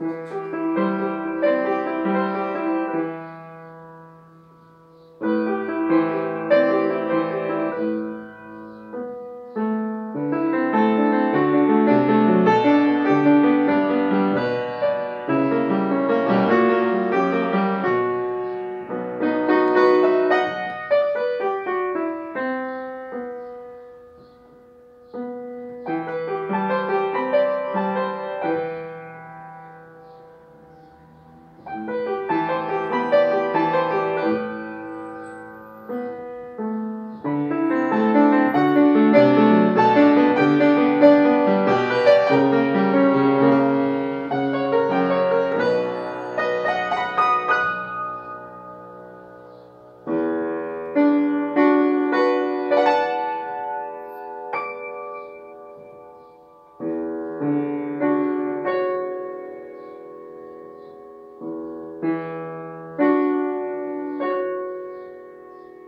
Música